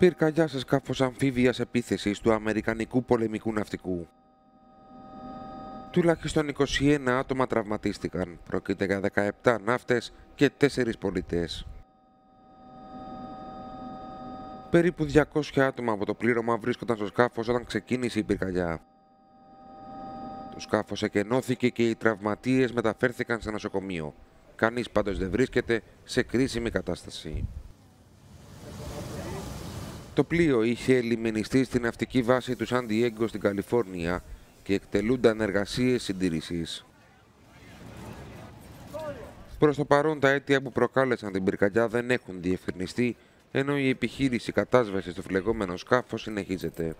Πυρκαγιά σε σκάφος αμφίβιας επίθεσης του Αμερικανικού πολεμικού ναυτικού. Τουλάχιστον 21 άτομα τραυματίστηκαν. Πρόκειται για 17 ναύτες και 4 πολιτές. Περίπου 200 άτομα από το πλήρωμα βρίσκονταν στο σκάφος όταν ξεκίνησε η πυρκαγιά. Το σκάφος εκενώθηκε και οι τραυματίες μεταφέρθηκαν σε νοσοκομείο. Κανείς πάντως δεν βρίσκεται σε κρίσιμη κατάσταση. Το πλοίο είχε λιμενιστεί στην ναυτική βάση του Σαν Διέγκο στην Καλιφόρνια και εκτελούνταν εργασίες συντήρησης. Προς το παρόν τα αίτια που προκάλεσαν την πυρκαγιά δεν έχουν διευκρινιστεί, ενώ η επιχείρηση κατάσβεσης στο φλεγόμενο σκάφος συνεχίζεται.